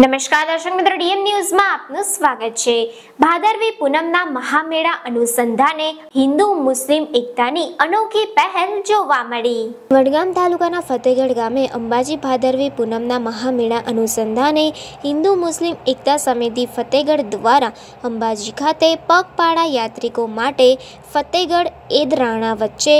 નમસ્કાર દર્શક મિત્રો, ડીએમ ન્યૂઝમાં આપનું સ્વાગત છે. ભાદરવી પૂનમના મહામેળા અનુસંધાને હિન્દુ મુસ્લિમ એકતાની અનોખી પહેલ જોવા મળી. વડગામ તાલુકાના ફતેગઢ ગામે અંબાજી ભાદરવી પૂનમના મહામેળા અનુસંધાને હિન્દુ મુસ્લિમ એકતા સમિતિ ફતેગઢ દ્વારા અંબાજી ખાતે પગપાળા યાત્રિકો માટે ફતેગઢ એદરાણા વચ્ચે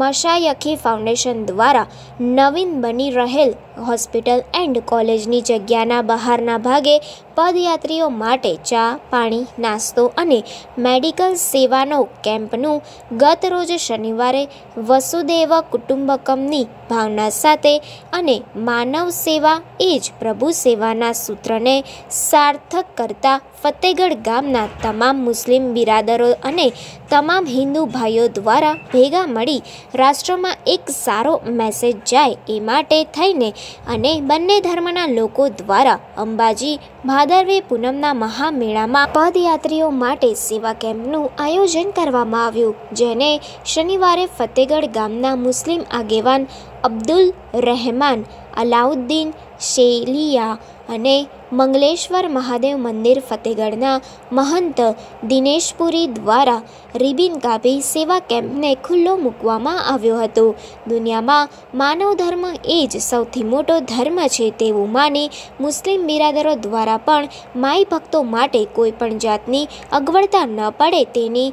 મશાયખી ફાઉન્ડેશન દ્વારા નવીન બની રહેલ હોસ્પિટલ એન્ડ કોલેજની જગ્યાના બહારના ભાગે પદયાત્રીઓ માટે ચા, પાણી, નાસ્તો અને મેડિકલ સેવાનો કેમ્પનું ગત રોજ શનિવારે વસુદેવ કુટુંબકમની ભાવના સાથે અને માનવ સેવા એ જ પ્રભુ સેવાના સૂત્રને સાર્થક કરતા ફતેગઢ ગામના તમામ મુસ્લિમ બિરાદરો અને તમામ હિન્દુ ભાઈઓ દ્વારા ભેગા મળી રાષ્ટ્રમાં એક સારો મેસેજ જાય એ માટે થઈને અને બંને ધર્મના લોકો દ્વારા અંબાજી ભાદરવી પૂનમના મહામેળામાં પદયાત્રીઓ માટે સેવા કેમ્પનું આયોજન કરવામાં આવ્યું, જેને શનિવારે ફતેગઢ ગામના મુસ્લિમ આગેવાન અબ્દુલ રહેમાન અલાઉદ્દીન શેલિયા અને મંગલેશ્વર મહાદેવ મંદિર ફતેગઢના મહંત દિનેશપુરી દ્વારા રિબિન કાપી સેવા કેમ્પને ખુલ્લો મૂકવામાં આવ્યો હતો. દુનિયામાં માનવ ધર્મ એ જ સૌથી મોટો ધર્મ છે તેવું માની મુસ્લિમ બિરાદરો દ્વારા પણ માઈ ભક્તો માટે કોઈ પણ જાતની અગવડતા ન પડે તેની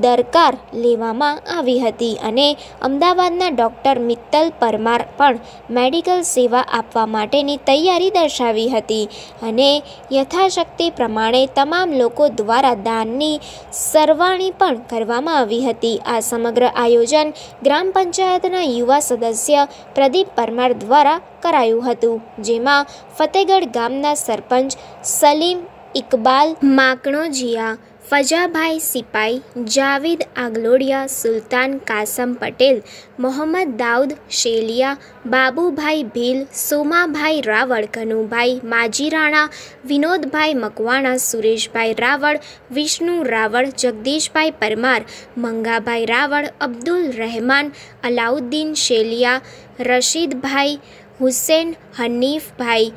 દરકાર લેવામાં આવી હતી અને અમદાવાદના ડૉક્ટર મિત્તલ પરમાર પણ મેડિકલ સેવા આપવા માટેની તૈયારી દર્શાવી હતી. અને યથાશક્તિ પ્રમાણે તમામ લોકો દ્વારા દાનની સરવાણી પણ કરવામાં આવી હતી. આ સમગ્ર આયોજન ગ્રામ પંચાયતના યુવા સદસ્ય પ્રદીપ પરમાર દ્વારા કરાયું હતું, જેમાં ફતેગઢ ગામના સરપંચ સલીમ ઇકબાલ માકણોજીયા ફજાભાઈ સિપાઈ, જાવેદ આગલોડિયા, સુલતાન કાસમ પટેલ, મોહમ્મદ દાઉદ શેલિયા, બાબુભાઈ ભીલ, સોમાભાઈ રાવળ કનુભાઈ માજીરાણા, વિનોદભાઈ મકવાણા, સુરેશભાઈ રાવળ, વિષ્ણુ રાવળ, જગદીશભાઈ પરમાર, મંગાભાઈ રાવળ, અબ્દુલ રહેમાન, અલાઉદ્દીન શેલિયા, રશીદભાઈ હુસેન, હનીફભાઈ,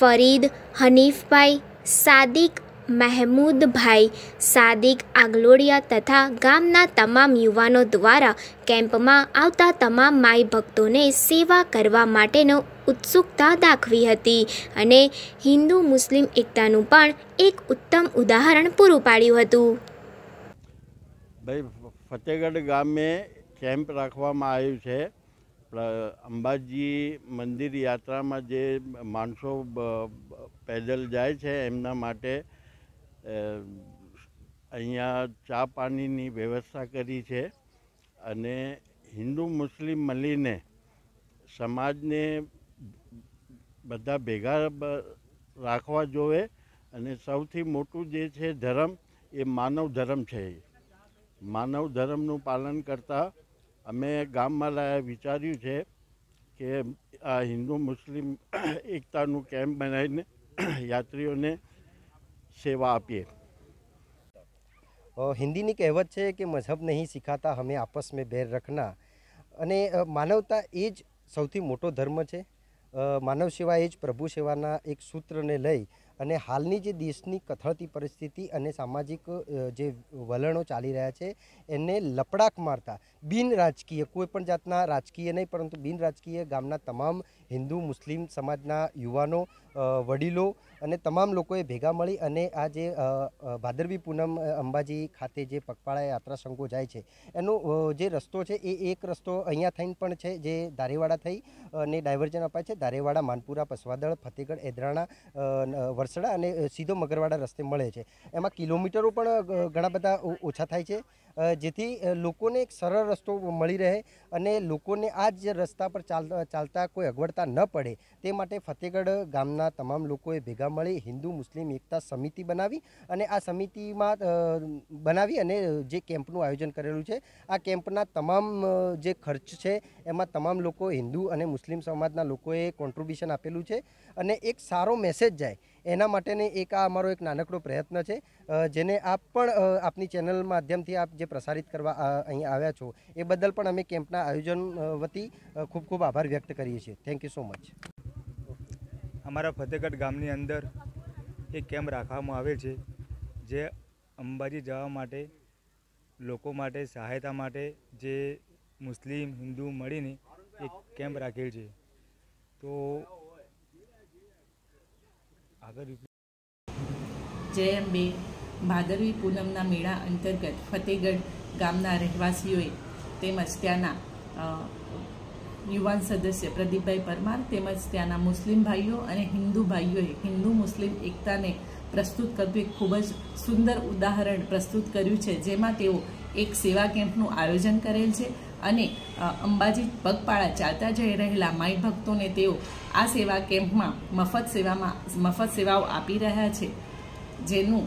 ફરીદ, હનીફભાઈ, સાદિક મહેમૂદભાઈ સાદિક આગલોડિયા તથા ગામના તમામ યુવાનો દ્વારા કેમ્પમાં આવતા તમામ માઈ ભક્તોને સેવા કરવા માટેનો ઉત્સુકતા દાખવી હતી અને હિન્દુ મુસ્લિમ એકતાનું પણ એક ઉત્તમ ઉદાહરણ પૂરું પાડ્યું હતું. ભાઈ, ફતેગઢ ગામે કેમ્પ રાખવામાં આવ્યું છે. અંબાજી મંદિર યાત્રામાં જે માણસો પેદલ જાય છે એમના માટે અહીંયા ચા પાણીની વ્યવસ્થા કરી છે અને હિન્દુ મુસ્લિમ મળીને સમાજને બધા ભેગા રાખવા જોવે અને સૌથી મોટું જે છે ધર્મ એ માનવ ધર્મ છે. માનવ ધર્મનું પાલન કરતાં અમે ગામમાં વિચાર્યું છે કે આ હિન્દુ મુસ્લિમ એકતાનું કેમ્પ બનાવીને યાત્રીઓને સેવા આપીએ હિન્દીની કહેવત છે કે મઝહબ નહીં શીખાતા, હમે આપસ મેં બેર રખના. અને માનવતા એ જ સૌથી મોટો ધર્મ છે. માનવ સેવા એ જ પ્રભુ સેવાના એક સૂત્રને લઈ અને હાલની જે દેશની કથળતી પરિસ્થિતિ અને સામાજિક જે વલણો ચાલી રહ્યા છે, એને લપડાક મારતા. બિન રાજકીય, કોઈ પણ જાતના રાજકીય નહીં, પરંતુ બિન રાજકીય ગામના તમામ હિન્દુ, મુસ્લિમ સમાજના યુવાનો વડીલો અને તમામ લોકોએ ભેગા મળી અને આ જે ભાદરવી પૂનમ અંબાજી ખાતે જે પગપાળા યાત્રા સંઘો જાય છે, એનો જે રસ્તો છે એ એક રસ્તો અહીંયા થઈને પણ છે જે દારેવાડા થઈ અને ડાયવર્જન અપાય છે. દારેવાડા માનપુરા, પસવાદળ, ફતેગઢ એદરાણા વરસડા અને સીધો મગરવાડા રસ્તે મળે છે. એમાં કિલોમીટરો પણ ઘણા બધા ઓછા થાય છે. જેથી લોકોને એક સરળ રસ્તો મળી રહે અને લોકોને આ જ રસ્તા પર ચાલ ચાલતા કોઈ અગવડતા ન પડે. તે માટે ફતેગઢ ગામના તમામ લોકોએ ભેગા મળી હિન્દુ, મુસ્લિમ, એકતા સમિતિ બનાવી અને આ સમિતિમાં બનાવી અને જે કેમ્પનું આયોજન કરેલું છે, આ કેમ્પના તમામ જે ખર્ચ છે, એમાં તમામ લોકો હિન્દુ અને મુસ્લિમ સમાજના લોકોએ કોન્ટ્રીબ્યુશન આપેલું છે અને એક સારો મેસેજ જાય એના માટેને એક આ અમારો એક નાનકડો પ્રયત્ન છે. જેને આપ પણ આપની ચેનલ માધ્યમથી આપ જે પ્રસારિત કરવા અહીં આવ્યા છો, એ બદલ પણ અમે કેમ્પના આયોજન વતી ખૂબ ખૂબ આભાર વ્યક્ત કરીએ છીએ. થેન્ક યુ સો મચ અમારા ફતેહગઢ ગામની અંદર એક કેમ્પ રાખવામાં આવે છે, જે અંબાજી જવા માટે, લોકો માટે, સહાયતા માટે જે મુસ્લિમ, હિન્દુ મળીને એક કેમ્પ રાખેલ છે. તો આગળ જય ભાદરવી પૂનમના મેળા અંતર્ગત ફતેહગઢ ગામના રહેવાસીઓએ તેમજ ત્યાંના યુવાન સદસ્ય પ્રદીપભાઈ પરમાર તેમજ ત્યાંના મુસ્લિમ ભાઈઓ અને હિન્દુ ભાઈઓએ હિન્દુ મુસ્લિમ એકતાને પ્રસ્તુત કરતું એક ખૂબ જ સુંદર ઉદાહરણ પ્રસ્તુત કર્યું છે, જેમાં તેઓ એક સેવા કેમ્પનું આયોજન કરેલ છે. અને અંબાજી પગપાળા ચાલતા જઈ રહેલા માઈ ભક્તોને તેઓ આ સેવા કેમ્પમાં મફત સેવામાં, મફત સેવાઓ આપી રહ્યા છે. જેનું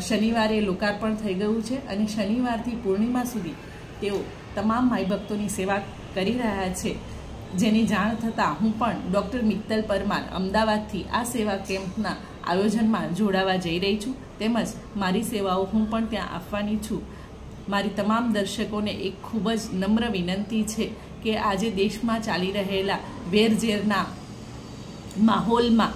શનિવારે લોકાર્પણ થઈ ગયું છે અને શનિવારથી પૂર્ણિમા સુધી તેઓ તમામ માઈ ભક્તોની સેવા કરી રહ્યા છે. જેની જાણ થતાં હું પણ ડૉક્ટર મિત્તલ પરમાર અમદાવાદથી આ સેવા કેમ્પના આયોજનમાં જોડાવા જઈ રહી છું. તેમજ મારી સેવાઓ હું પણ ત્યાં આપવાની છું. મારી તમામ દર્શકોને એક ખૂબ જ નમ્ર વિનંતી છે કે આજે દેશમાં ચાલી રહેલા વેરઝેરના માહોલમાં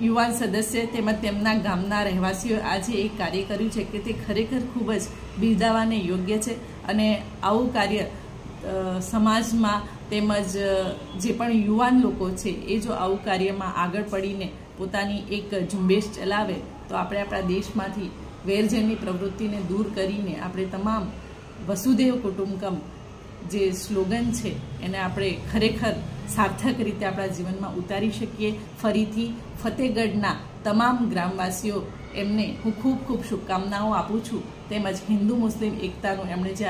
યુવાન સદસ્ય તેમજ તેમના ગામના રહેવાસીઓએ આજે એક કાર્ય કર્યું છે કે તે ખરેખર ખૂબ જ બિરદાવાને યોગ્ય છે અને આવું કાર્ય સમાજમાં તેમજ જે પણ યુવાન લોકો છે એ જો આવું કાર્યમાં આગળ પડીને પોતાની એક ઝુંબેશ ચલાવે તો આપણે આપણા દેશમાંથી વેરઝેરની પ્રવૃત્તિને દૂર કરીને આપણે તમામ વસુદેવ કુટુંબકમ જે સ્લોગન છે, એને આપણે ખરેખર સાર્થક રીતે આપણા જીવનમાં ઉતારી શકીએ. ફરીથી ફતેહગઢના તમામ ગ્રામવાસીઓ એમને હું ખૂબ ખૂબ શુભકામનાઓ આપું છું. તેમજ હિન્દુ મુસ્લિમ એકતાનું એમણે જે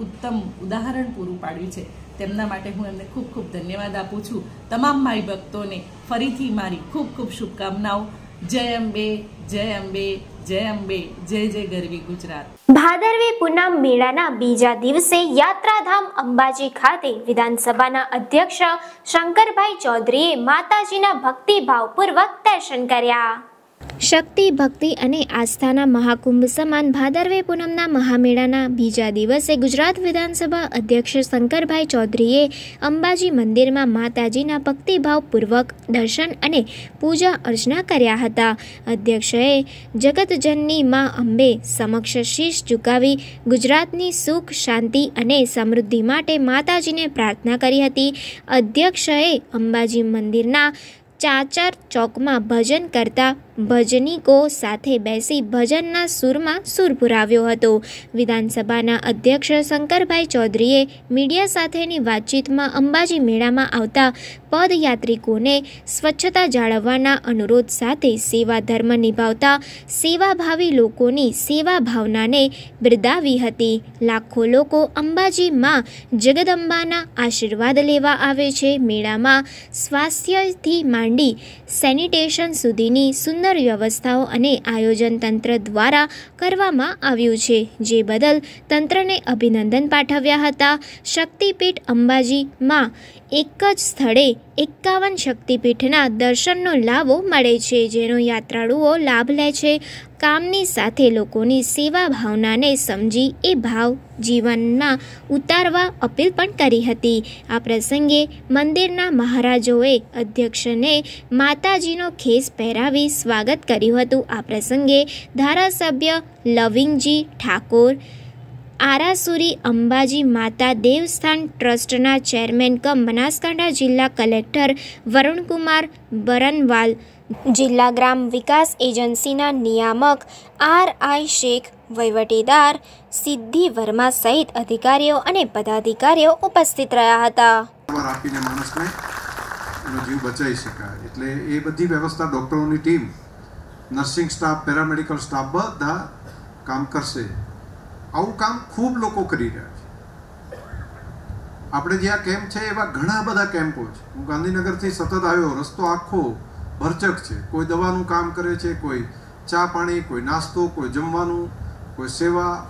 ઉત્તમ ઉદાહરણ પૂરું પાડ્યું છે, તેમના માટે હું એમને ખૂબ ખૂબ ધન્યવાદ આપું છું. તમામ માઈ ભક્તોને ફરીથી મારી ખૂબ ખૂબ શુભકામનાઓ. જય અંબે જય અંબે. જય અંબે, જય જય ગરવી ગુજરાત. ભાદરવી પૂનમ મેળાના બીજા દિવસે યાત્રાધામ અંબાજી ખાતે વિધાનસભાના અધ્યક્ષ શંકરભાઈ ચૌધરીએ માતાજીના ભક્તિભાવપૂર્વક દર્શન કર્યા. શક્તિ, ભક્તિ અને આસ્થાના મહાકુંભ સમાન ભાદરવે પૂનમના મહામેળાના બીજા દિવસે ગુજરાત વિધાનસભા અધ્યક્ષ શંકરભાઈ ચૌધરીએ અંબાજી મંદિરમાં માતાજીના ભક્તિભાવપૂર્વક દર્શન અને પૂજા અર્ચના કર્યા હતા. અધ્યક્ષએ જગતજનની મા અંબે સમક્ષ શીશ ઝુકાવી ગુજરાતની સુખ, શાંતિ અને સમૃદ્ધિ માટે માતાજીને પ્રાર્થના કરી હતી. અધ્યક્ષએ અંબાજી મંદિરના ચાચર ચોકમાં ભજન કરતા ભજનીકો સાથે બેસી ભજનના સૂરમાં સૂર પુરાવ્યો હતો. વિધાનસભાના અધ્યક્ષ શંકરભાઈ ચૌધરીએ મીડિયા સાથેની વાતચીતમાં અંબાજી મેળામાં આવતા પદયાત્રિકોને સ્વચ્છતા જાળવવાના અનુરોધ સાથે સેવા ધર્મ નિભાવતા સેવાભાવી લોકોની સેવા ભાવનાને બિરદાવી હતી. લાખો લોકો અંબાજીમાં જગદંબાના આશીર્વાદ લેવા આવે છે. મેળામાં સ્વાસ્થ્યથી માંડી સેનિટેશન સુધીની સુંદર વ્યવસ્થાઓ અને આયોજન તંત્ર દ્વારા કરવામાં આવ્યું છે, જે બદલ તંત્રને અભિનંદન પાઠવ્યા હતા. શક્તિપીઠ અંબાજીમાં એક જ સ્થળે એકાવન શક્તિપીઠના દર્શનનો લાભો મળે છે, જેનો યાત્રાળુઓ લાભ લે છે. કામની સાથે લોકોની સેવા ભાવનાને સમજી એ ભાવ જીવનમાં ઉતારવા અપીલ પણ કરી હતી. આ પ્રસંગે મંદિરના મહારાજોએ અધ્યક્ષને માતાજીનો ખેસ પહેરાવી સ્વાગત કર્યું હતું. આ પ્રસંગે ધારાસભ્ય લવિંગજી ઠાકોર, આરાસુરી અંબાજી માતા દેવસ્થાન ટ્રસ્ટના ચેરમેન કમ બનાસકાંઠા જિલ્લા કલેક્ટર વરુણકુમાર બરનવાલ જિલ્લા ગ્રામ વિકાસ એજન્સીના નિયામક આર આઈ શેખ વહીવટીદાર સિદ્ધિ વર્મા સહિત અધિકારીઓ અને પદાધિકારીઓ ઉપસ્થિત રહ્યા હતા. માણસને જીવ બચાવી શકાય. એટલે એ બધી વ્યવસ્થા ડૉક્ટરોની team, nursing staff, paramedical staff બધા કામ કરશે. આવું કામ ખૂબ લોકો કરી રહ્યા છે. આપણે જ્યાં કેમ્પ છે એવા ઘણા બધા કેમ્પો છે. હું ગાંધીનગરથી સતત આવ્યો, રસ્તો આખો ભરચક છે. કોઈ દવાનું કામ કરે છે, કોઈ ચા પાણી, કોઈ નાસ્તો, કોઈ જમવાનું, કોઈ સેવા.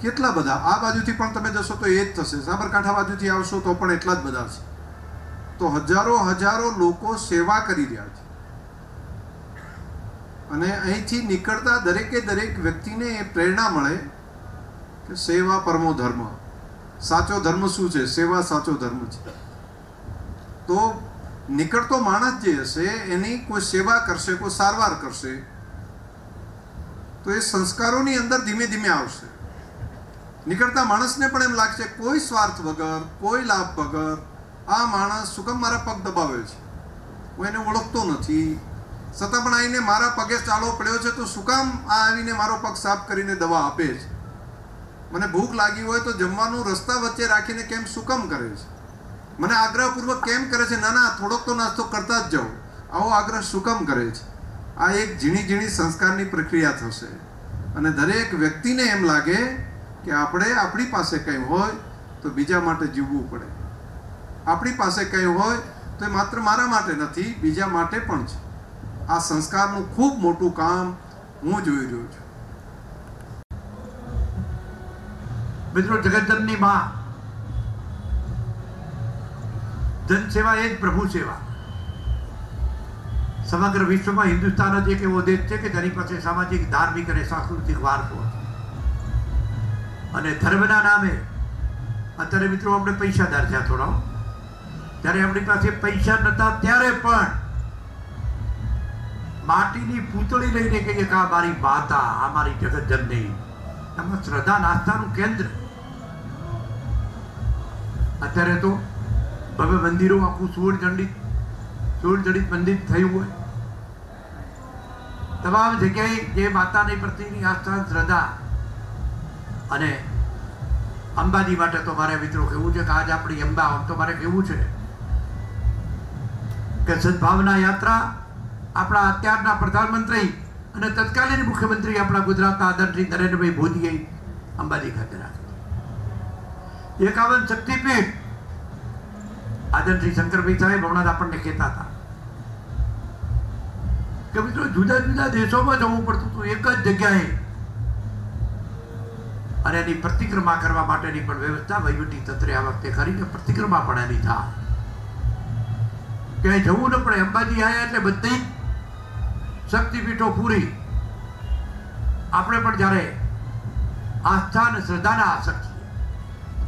કેટલા બધા? આ બાજુથી પણ તમે જશો તો એ જ થશે. સાબરકાંઠા બાજુથી આવશો તો પણ એટલા જ બધા છે તો હજારો હજારો લોકો સેવા કરી રહ્યા છે. અને અહીંથી નીકળતા દરેકે દરેક વ્યક્તિને એ પ્રેરણા મળે કે સેવા પરમો ધર્મ. સાચો ધર્મ શું છે? સેવા સાચો ધર્મ છે. તો નીકળતો માણસ જે હશે, એની કોઈ સેવા કરશે, કોઈ સારવાર કરશે, તો એ સંસ્કારોની અંદર ધીમે ધીમે આવશે. નીકળતા માણસને પણ એમ લાગશે, કોઈ સ્વાર્થ વગર, કોઈ લાભ વગર, આ માણસ કામ મારા પગ દબાવે છે? હું એને ઓળખતો નથી. છતાં પણ આવીને મારા પગે ચાલો પડ્યો છે, તો શું કામ આ આવીને મારો પગ સાફ કરીને દવા આપે છે? મને ભૂખ લાગી હોય તો જમવાનું રસ્તા વચ્ચે રાખીને કેમ શું કામ કરે છે? મને આગ્રહપૂર્વક કેમ કરે છે? ના ના, થોડોક તો નાસ્તો કરતા જ જાઓ આવો આગ્રહ શું કામ કરે છે? આ એક ઝીણી ઝીણી સંસ્કારની પ્રક્રિયા થશે. અને દરેક વ્યક્તિને એમ લાગે કે આપણે આપણી પાસે કંઈ હોય તો બીજા માટે જીવવું પડે. આપણી પાસે કંઈ હોય તો એ માત્ર મારા માટે નથી, બીજા માટે પણ છે. આ સંસ્કારનું ખૂબ મોટું કામ હું જોઈ રહ્યો છું. મિત્રો જગતજનની માં જન સેવા એ જ પ્રભુ સેવા. સમગ્ર વિશ્વમાં હિન્દુસ્તાન જ એક એવો દેશ છે કે જેની પાસે સામાજિક, ધાર્મિક અને સાંસ્કૃતિક વારસો અને ધર્મના નામે, અત્યારે મિત્રો આપણે પૈસાદાર છે થોડા ત્યારે આપણી પાસે પૈસા નતા ત્યારે પણ માટીની પૂતળી લઈને કહીએ કે આ મારી માતા, આ મારી જગતજનની. એમાં શ્રદ્ધા નાસ્તાનું કેન્દ્ર. અત્યારે તો ભવ્ય મંદિરો આખું સુવર્ણ જડિત સુવર્ણ જડિત મંદિર થયું હોય તમામ જગ્યાએ જે માતાની પ્રતિની આસ્થા શ્રદ્ધા અને અંબાજી માટે તો મારે મિત્રો કહેવું છે કે આજ આપણી અંબા આમ તો મારે કહેવું છે કે સદભાવના યાત્રા આપણા અત્યારના પ્રધાનમંત્રી અને તત્કાલીન મુખ્યમંત્રી આપણા ગુજરાતના આદરશ્રી નરેન્દ્રભાઈ મોદીએ અંબાજી ખાતે રાખી એકાવન શક્તિપીઠ આદરશ્રી શંકરભાઈ સાહેબ હમણાં જ આપણને કહેતા હતા કે મિત્રો જુદા જુદા દેશોમાં જવું પડતું હતું એક જ જગ્યાએ અને એની પ્રતિક્રમા કરવા માટેની પણ વ્યવસ્થા વહીવટી તંત્રે આ વખતે કરી કે પ્રતિક્રમા પણ એની થાય ક્યાંય જવું ન પડે અંબાજી આવ્યા એટલે બધી શક્તિપીઠો પૂરી। આપણે પણ જ્યારે આસ્થા અને શ્રદ્ધાના આસક્ત છીએ,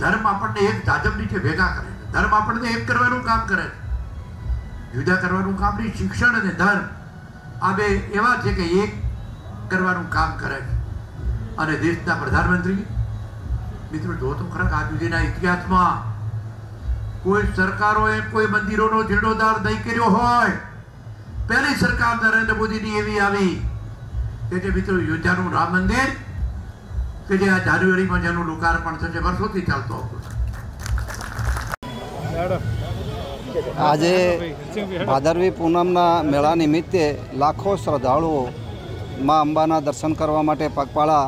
ધર્મ આપણને એક જાજબ નીચે ભેગા કરે છે. ધર્મ આપણને એક કરવાનું કામ કરે જુદા કરવાનું કામ નહીં, શિક્ષણ અને ધર્મ. આ બે એવા છે કે એક કરવાનું કામ કરે અને દેશના પ્રધાનમંત્રી, મિત્રો, જો તો ખરા આજ સુધીના ઇતિહાસમાં કોઈ સરકારોએ કોઈ મંદિરોનો જીર્ણોદ્ધાર નહીં કર્યો હોય, પહેલી સરકાર નરેન્દ્ર મોદીની એવી આવી કે જે મિત્રો યોજાનું રામ મંદિર, કે જે આ જાન્યુઆરીમાં જેનું લોકાર્પણ થશે, વર્ષોથી ચાલતો છે આજે ભાદરવી પૂનમના મેળા નિમિત્તે લાખો શ્રદ્ધાળુઓ મા અંબાના દર્શન કરવા માટે પગપાળા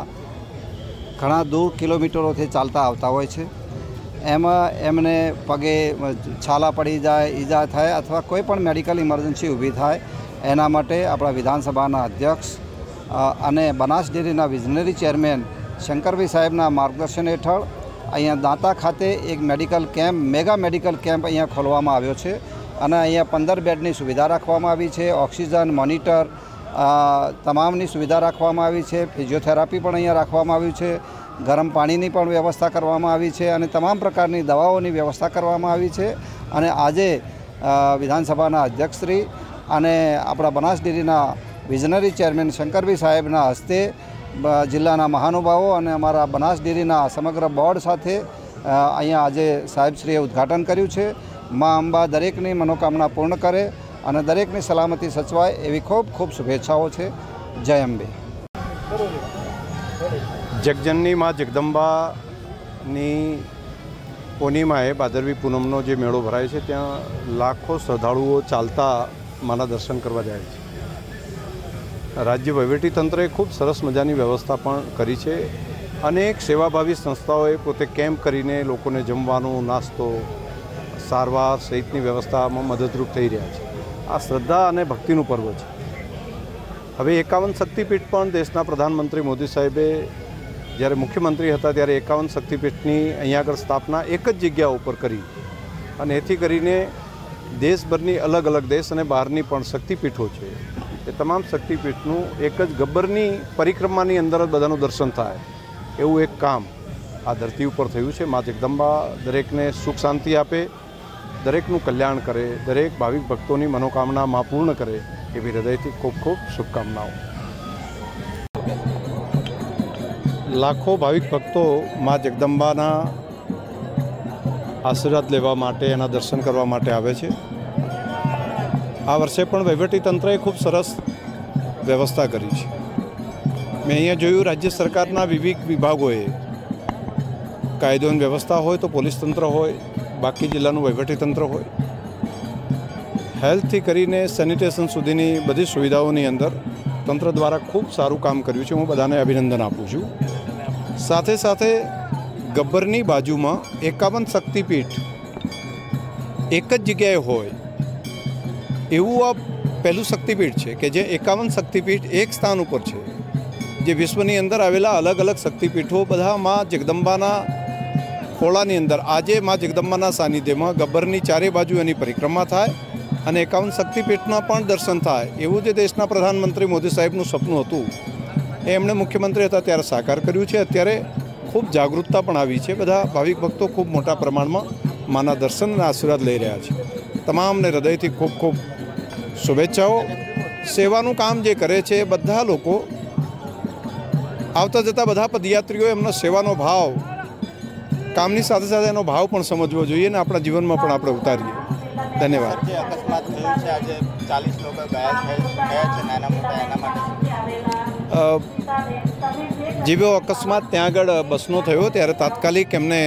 ઘણા દૂર કિલોમીટરોથી ચાલતા આવતા હોય છે. એમાં એમને પગે છાલા પડી જાય, ઈજા થાય અથવા કોઈ પણ મેડિકલ ઇમરજન્સી ઊભી થાય, એના માટે આપણા વિધાનસભાના અધ્યક્ષ અને બનાસ ડેરીના વિઝનરી ચેરમેન શંકરભાઈ સાહેબના માર્ગદર્શન હેઠળ અહીંયા દાંતા ખાતે એક medical camp, mega medical camp અહીંયા ખોલવામાં આવ્યો છે. અને અહીંયા પંદર બેડની સુવિધા રાખવામાં આવી છે, ઓક્સિજન, મોનિટર તમામની સુવિધા રાખવામાં આવી છે. ફિઝિયોથેરાપી પણ અહીંયા રાખવામાં આવ્યું છે. ગરમ પાણીની પણ વ્યવસ્થા કરવામાં આવી છે અને તમામ પ્રકારની દવાઓની વ્યવસ્થા કરવામાં આવી છે. અને આજે વિધાનસભાના અધ્યક્ષશ્રી અને આપણા બનાસ ડેરીના વિઝનરી ચેરમેન શંકરભાઈ સાહેબના હસ્તે જિલ્લાના મહાનુભાવો અને અમારા બનાસ ડેરીના સમગ્ર બોર્ડ સાથે અહીંયા આજે સાહેબશ્રીએ ઉદ્ઘાટન કર્યું છે. મા અંબા દરેકની મનોકામના પૂર્ણ કરે અને દરેકની સલામતી સચવાય એવી ખૂબ ખૂબ શુભેચ્છાઓ છે. જય અંબે. જગજનની માં જગદંબાની પૂર્ણિમાએ ભાદરવી પૂનમનો જે મેળો ભરાય છે, ત્યાં લાખો શ્રદ્ધાળુઓ ચાલતા માના દર્શન કરવા જાય છે. રાજ્ય વહીવટીતંત્રએ ખૂબ સરસ મજાની વ્યવસ્થા પણ કરી છે. અનેક સેવાભાવી સંસ્થાઓએ પોતે કેમ્પ કરીને લોકોને જમવાનો, નાસ્તો, સારવાર સહિતની વ્યવસ્થામાં મદદરૂપ થઈ રહ્યા છે. આ શ્રદ્ધા અને ભક્તિનું પર્વ છે. હવે એકાવન શક્તિપીઠ પણ દેશના પ્રધાનમંત્રી મોદી સાહેબે જ્યારે મુખ્યમંત્રી હતા ત્યારે એકાવન શક્તિપીઠની અહીંયા આગળ સ્થાપના એક જ જગ્યા ઉપર કરી. અને એથી કરીને દેશભરની અલગ અલગ દેશ અને બહારની પણ શક્તિપીઠો છે. એ તમામ શક્તિપીઠનું એક જ ગબ્બરની પરિક્રમાની અંદર જ બધાનું દર્શન થાય. એવું એક કામ આ ધરતી ઉપર થયું છે. મા જગદંબા દરેકને સુખ શાંતિ આપે, દરેકનું કલ્યાણ કરે, દરેક ભાવિક ભક્તોની મનોકામના માં પૂર્ણ કરે એવી હૃદયથી ખૂબ ખૂબ શુભકામનાઓ. લાખો ભાવિક ભક્તો મા જગદંબાના આશીર્વાદ લેવા માટે, એના દર્શન કરવા માટે આવે છે. આ વર્ષે પણ વહીવટી તંત્રએ ખૂબ સરસ વ્યવસ્થા કરી છે. મેં અહીંયા જોયું રાજ્ય સરકારના વિવિધ વિભાગોએ. કાયદો અને વ્યવસ્થા હોય તો પોલીસ તંત્ર હોય, બાકી જિલ્લાનું વહીવટી તંત્ર હોય. હેલ્થથી કરીને સેનિટેશન સુધીની બધી સુવિધાઓની અંદર તંત્ર દ્વારા ખૂબ સારું કામ કર્યું છે. હું બધાને અભિનંદન આપું છું. સાથે સાથે ગબ્બરની બાજુમાં એકાવન શક્તિપીઠ એક જ જગ્યાએ હોય એવું આ પહેલું શક્તિપીઠ છે કે જે એકાવન શક્તિપીઠ એક સ્થાન ઉપર છે, જે વિશ્વની અંદર આવેલા અલગ અલગ શક્તિપીઠો બધા માં જગદંબાના ખોળાની અંદર. આજે માં જગદંબાના સાનિધ્યમાં ગબ્બરની ચારે બાજુ એની પરિક્રમા થાય અને એકાવન શક્તિપીઠના પણ દર્શન થાય. એવું જે દેશના પ્રધાનમંત્રી મોદી સાહેબનું સપનું હતું, એ એમણે મુખ્યમંત્રી હતા ત્યારે સાકાર કર્યું છે. અત્યારે ખૂબ જાગૃતતા પણ આવી છે. બધા ભાવિક ભક્તો ખૂબ મોટા પ્રમાણમાં માના દર્શન અને આશીર્વાદ લઈ રહ્યા છે. તમામને હૃદયથી ખૂબ ખૂબ શુભેચ્છાઓ. સેવાનું કામ જે કરે છે એ બધા લોકો આવતા જતા બધા પદયાત્રીઓ એમનો સેવાનો ભાવ કામની સાથે સાથે એનો ભાવ પણ સમજવો જોઈએ ને આપણા જીવનમાં પણ આપણે ઉતારીએ. ધન્યવાદ. જેવો અકસ્માત ત્યાં આગળ બસનો થયો ત્યારે તાત્કાલિક એમને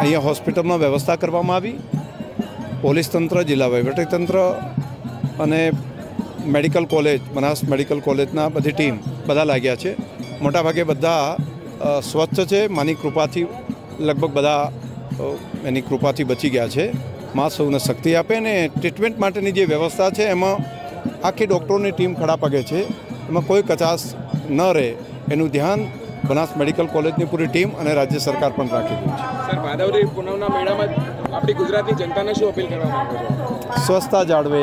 અહીંયા હોસ્પિટલમાં વ્યવસ્થા કરવામાં આવી. પોલીસ તંત્ર, જિલ્લા વહીવટીતંત્ર અને મેડિકલ કોલેજ, બનાસ મેડિકલ કોલેજના બધી ટીમ બધા લાગ્યા છે. મોટાભાગે બધા સ્વચ્છ છે. માની કૃપાથી લગભગ બધા એની કૃપાથી બચી ગયા છે. મા સૌને શક્તિ આપે ને ટ્રીટમેન્ટ માટેની જે વ્યવસ્થા છે, એમાં આખી ડૉક્ટરોની ટીમ ખડા પગે છે. એમાં કોઈ કચાશ ન રહે. એનું ધ્યાન બનાસ મેડિકલ કોલેજની પૂરી ટીમ અને રાજ્ય સરકાર પણ રાખી દીધી છે. સર પૂનમના મેળામાં આપણી ગુજરાતની જનતાને શું અપીલ કરવા માંગો છો? સ્વચ્છતા જાળવે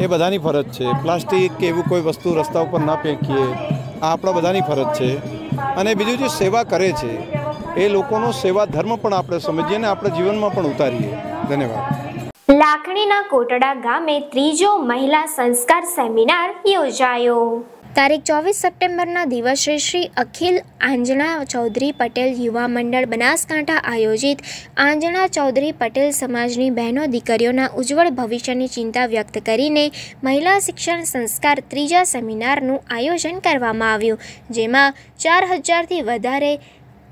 એ બધાની ફરજ છે. પ્લાસ્ટિક કે એવું કોઈ વસ્તુ રસ્તા ઉપર ના ફેંકીએ આ આપણા બધાની ફરજ છે. અને બીજું જે સેવા કરે છે એ લોકોનો સેવા ધર્મ પણ આપણે સમજીએ અને આપણે જીવનમાં પણ ઉતારીએ. ધન્યવાદ. લાખણીના કોટડા ગામે ત્રીજો મહિલા સંસ્કાર સેમિનાર યોજાયો. તારીખ ચોવીસ સપ્ટેમ્બરના દિવસે શ્રી અખિલ આંજણા ચૌધરી પટેલ યુવા મંડળ બનાસકાંઠા આયોજિત આંજણા ચૌધરી પટેલ સમાજની બહેનો દીકરીઓના ઉજ્જવળ ભવિષ્યની ચિંતા વ્યક્ત કરીને મહિલા શિક્ષણ સંસ્કાર ત્રીજા સેમિનારનું આયોજન કરવામાં આવ્યું, જેમાં ચાર હજારથી વધારે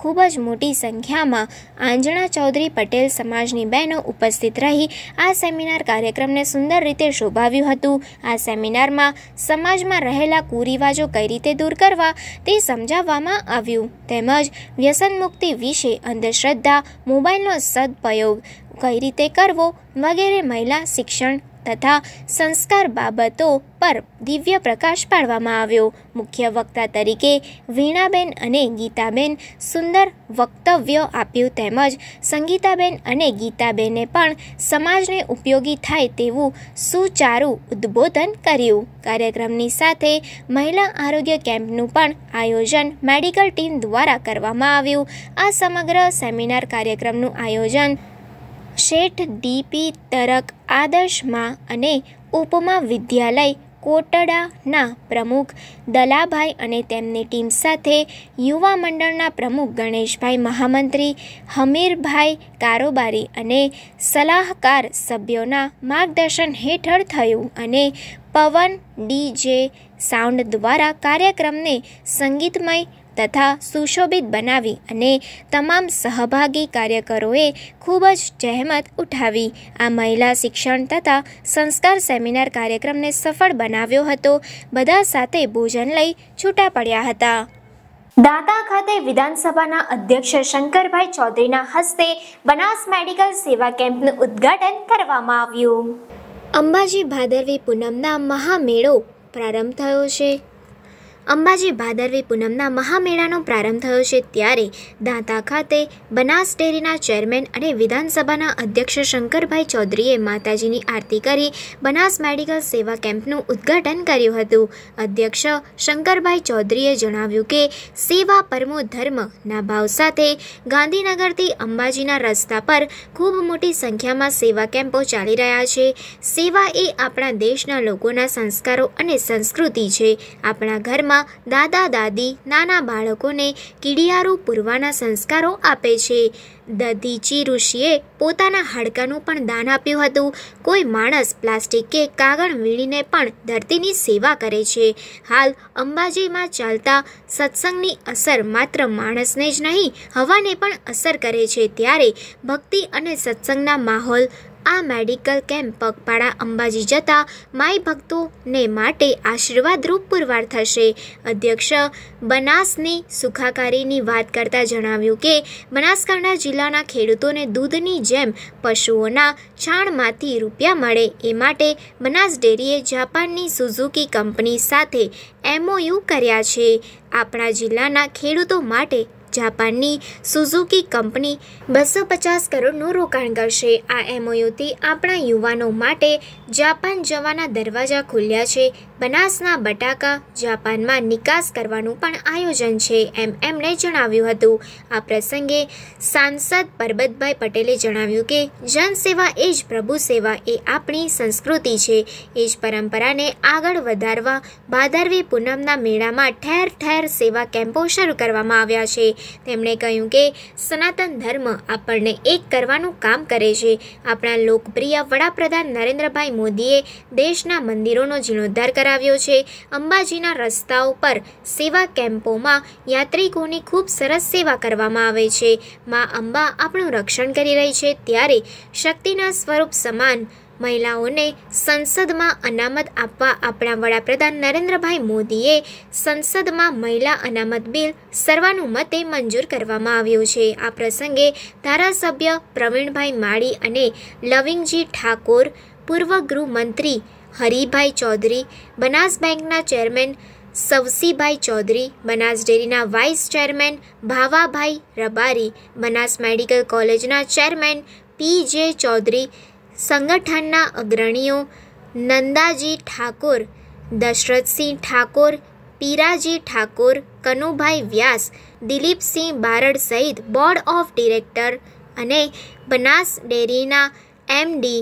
ખૂબ જ મોટી સંખ્યામાં આંજણા ચૌધરી પટેલ સમાજની બહેનો ઉપસ્થિત રહી આ સેમિનાર કાર્યક્રમને સુંદર રીતે શોભાવ્યું હતું. આ સેમિનારમાં સમાજમાં રહેલા કુરિવાજો કઈ રીતે દૂર કરવા તે સમજાવવામાં આવ્યું. તેમજ વ્યસન મુક્તિ વિશે અંધશ્રદ્ધા, મોબાઈલનો સદપયોગ કઈ રીતે કરવો વગેરે મહિલા શિક્ષણ તથા સંસ્કાર બાબતો પર દિવ્ય પ્રકાશ પાડવામાં આવ્યો. મુખ્ય વક્તા તરીકે વીણાબેન અને ગીતાબેન સુંદર વક્તવ્ય આપ્યું તેમજ સંગીતાબેન અને ગીતાબેને પણ સમાજને ઉપયોગી થાય તેવું સુચારું ઉદ્બોધન કર્યું. કાર્યક્રમની સાથે મહિલા આરોગ્ય કેમ્પનું પણ આયોજન મેડિકલ ટીમ દ્વારા કરવામાં આવ્યું. આ સમગ્ર સેમિનાર કાર્યક્રમનું આયોજન શેઠ ડીપી તરક આદર્શમાં અને ઉપમા વિદ્યાલય કોટડાના પ્રમુખ દલાભાઈ અને તેમની ટીમ સાથે યુવા મંડળના પ્રમુખ ગણેશભાઈ મહામંત્રી, હમીરભાઈ કારોબારી અને સલાહકાર સભ્યોના માર્ગદર્શન હેઠળ થયું અને પવન ડીજે સાઉન્ડ દ્વારા કાર્યક્રમને સંગીતમય તથા સુશોભિત બનાવી અને તમામ સહભાગી કાર્યકરોએ ખૂબ જ જહેમત ઉઠાવી. આ મહિલા શિક્ષણ તથા સંસ્કાર સેમિનાર કાર્યક્રમને સફળ બનાવ્યો હતો. બધા સાથે ભોજન લઈ છૂટા પડ્યા હતા. દાતા ખાતે વિધાનસભાના અધ્યક્ષ શંકરભાઈ ચૌધરીના હસ્તે બનાસ મેડિકલ સેવા કેમ્પનું ઉદ્ઘાટન કરવામાં આવ્યું. અંબાજી ભાદરવી પૂનમના મહામેળો પ્રારંભ થયો છે. અંબાજી ભાદરવી પૂનમના મહામેળાનો પ્રારંભ થયો છે ત્યારે દાંતા ખાતે બનાસ ડેરીના ચેરમેન અને વિધાનસભાના અધ્યક્ષ શંકરભાઈ ચૌધરીએ માતાજીની આરતી કરી બનાસ મેડિકલ સેવા કેમ્પનું ઉદ્ઘાટન કર્યું હતું. અધ્યક્ષ શંકરભાઈ ચૌધરીએ જણાવ્યું કે, સેવા પરમો ધર્મના ભાવ સાથે ગાંધીનગરથી અંબાજીના રસ્તા પર ખૂબ મોટી સંખ્યામાં સેવા કેમ્પો ચાલી રહ્યા છે. સેવા એ આપણા દેશના લોકોના સંસ્કારો અને સંસ્કૃતિ છે. આપણા ઘરમાં દાદા, દાદી, નાના બાળકોને કીડિયારું પૂરવાના સંસ્કારો આપે છે. દધીચી ઋષિએ પોતાના હાડકાનું પણ દાન આપ્યું હતું. કોઈ માણસ પ્લાસ્ટિક કે કાગળ વીણીને પણ ધરતીની સેવા કરે છે. હાલ અંબાજીમાં ચાલતા સત્સંગની અસર માત્ર માણસને જ નહીં, હવાને પણ અસર કરે છે. ત્યારે ભક્તિ અને સત્સંગના માહોલ આ મેડિકલ કેમ્પ પગપાળા અંબાજી જતા માય ભક્તોને માટે આશીર્વાદરૂપ પુરવાર થશે. અધ્યક્ષ બનાસની સુખાકારીની વાત કરતા જણાવ્યું કે, બનાસકાંઠા જિલ્લાના ખેડૂતોને દૂધની જેમ પશુઓના છાણમાંથી રૂપિયા મળે એ માટે બનાસ ડેરીએ જાપાનની સુઝુકી કંપની સાથે એમઓયુ કર્યા છે. આપણા જિલ્લાના ખેડૂતો માટે જાપાનની સુઝુકી કંપની બસો પચાસ કરોડનું રોકાણ કરશે. આ એમઓયુથી આપણા યુવાનો માટે જાપાન જવાના દરવાજા ખુલ્યા છે. બનાસના બટાકા જાપાનમાં નિકાસ કરવાનું પણ આયોજન છે એમ એમણે જણાવ્યું હતું. આ પ્રસંગે સાંસદ પરબતભાઈ પટેલે જણાવ્યું કે, જનસેવા એ જ પ્રભુ સેવા એ આપણી સંસ્કૃતિ છે. એ જ પરંપરાને આગળ વધારવા, ભાદરવી પૂનમના મેળામાં ઠેર ઠેર સેવા કેમ્પો શરૂ કરવામાં આવ્યા છે. તેમણે કહ્યું કે સનાતન ધર્મ આપણને એક કરવાનું કામ કરે છે. આપણા લોકપ્રિય વડાપ્રધાન નરેન્દ્રભાઈ મોદીએ દેશના મંદિરોનો જીર્ણોદ્ધાર કરાવ્યો છે. અંબાજીના રસ્તાઓ પર સેવા કેમ્પોમાં યાત્રિકોની ખૂબ સરસ સેવા કરવામાં આવે છે. મા અંબા આપણું રક્ષણ કરી રહી છે. ત્યારે શક્તિના સ્વરૂપ સમાન મહિલાઓને સંસદમાં અનામત આપવા આપણા વડાપ્રધાન નરેન્દ્રભાઈ મોદીએ સંસદમાં મહિલા અનામત બિલ સર્વાનુમતે મંજૂર કરવામાં આવ્યું છે. આ પ્રસંગે ધારાસભ્ય પ્રવીણભાઈ માળી અને લવિંગજી ઠાકોર, પૂર્વ ગૃહમંત્રી હરિભાઈ ચૌધરી, બનાસ બેંકના ચેરમેન સવસીભાઈ ચૌધરી, બનાસ ડેરીના vice chairman Bhavabhai Rabari, Banas medical કોલેજના ચેરમેન પી જે ચૌધરી સંગઠનના અગ્રણીઓ નંદાજી ઠાકોર, દશરથસિંહ ઠાકોર, પીરાજી ઠાકોર, કનુભાઈ વ્યાસ, દિલીપસિંહ બારડ સહિત બોર્ડ ઓફ ડિરેક્ટર અને બનાસ ડેરીના એમડી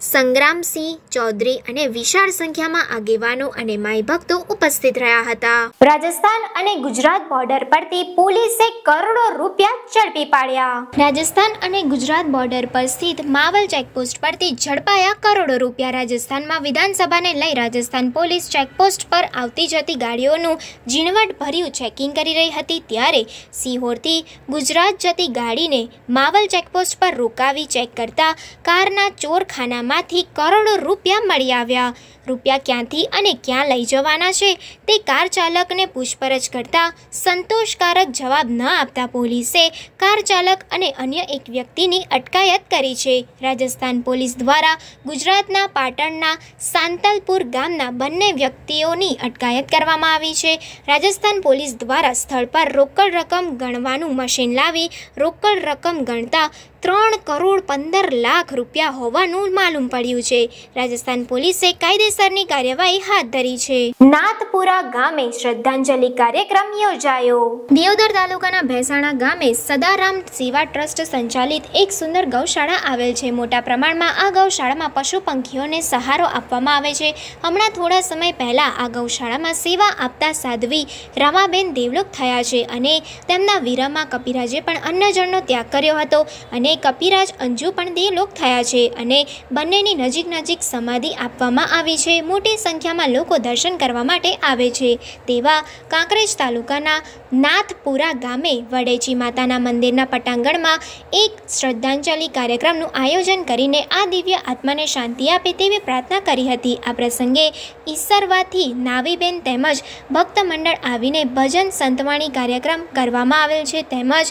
સંગ્રામસિંહ ચૌધરી અને વિશાળ સંખ્યામાં આગેવાનો અને માઈ ભક્તો ઉપસ્થિત રહ્યા હતા. રાજસ્થાન અને ગુજરાત બોર્ડર પરથી પોલીસે કરોડો રૂપિયા ઝડપી પાડ્યા. રાજસ્થાન અને ગુજરાત બોર્ડર પર સ્થિત માવલ ચેકપોસ્ટ પરથી ઝડપાયા કરોડો રૂપિયા. રાજસ્થાનમાં વિધાનસભાને લઈ રાજસ્થાન પોલીસ ચેકપોસ્ટ પર આવતી જતી ગાડીઓનું ઝીણવટ ભર્યું ચેકિંગ કરી રહી હતી. ત્યારે સિહોરથી ગુજરાત જતી ગાડીને માવલ ચેકપોસ્ટ પર રોકાવી ચેક કરતા કારના ચોરખાના માંથી કરોડો રૂપિયા મળી આવ્યા. રૂપિયા ક્યાંથી અને ક્યાં લઈ જવાના છે તે કાર ચાલકને પૂછપરછ કરતા સંતોષકારક જવાબ ન આપતા પોલીસે કાર ચાલક અને અન્ય એક વ્યક્તિની અટકાયત કરી છે. રાજસ્થાન પોલીસ દ્વારા ગુજરાતના પાટણના સાંતલપુર ગામના બંને વ્યક્તિઓની અટકાયત કરવામાં આવી છે. રાજસ્થાન પોલીસ દ્વારા સ્થળ પર રોકડ રકમ ગણવાનું મશીન લાવી રોકડ રકમ ગણતા ત્રણ કરોડ પંદર લાખ રૂપિયા હોવાનું માલુમ પડ્યું છે. રાજસ્થાન પોલીસે કાયદેસરની કાર્યવાહી હાથ ધરી છે. નાથપુરા ગામે શ્રદ્ધાંજલિ કાર્યક્રમ યોજાયો. દેવદર તાલુકાના ભેસાણા ગામે સદારામ સેવા ટ્રસ્ટ સંચાલિત એક સુંદર ગૌશાળા આવેલ છે. મોટા પ્રમાણમાં આ ગૌશાળામાં પશુ પંખીઓને સહારો આપવામાં આવે છે. હમણાં થોડા સમય પહેલા આ ગૌશાળામાં સેવા આપતા સાધ્વી રમાબેન દેવલોક થયા છે અને તેમના વીરામાં કપિરાજે પણ અન્નજળનો ત્યાગ કર્યો હતો અને કપિરાજ, અંજુ પણ દેહલોક થયા છે અને બંનેની નજીક નજીક સમાધિ આપવામાં આવી છે. મોટી સંખ્યામાં લોકો દર્શન કરવા માટે આવે છે. તેવા કાંકરેજ તાલુકાના નાથપુરા ગામે વડેચી માતાના મંદિરના પટાંગણમાં એક શ્રદ્ધાંજલિ કાર્યક્રમનું આયોજન કરીને આ દિવ્ય આત્માને શાંતિ આપે તેવી પ્રાર્થના કરી હતી. આ પ્રસંગે ઈસરવાથી નાવીબેન તેમજ ભક્ત મંડળ આવીને ભજન સંતવાણી કાર્યક્રમ કરવામાં આવેલ છે. તેમજ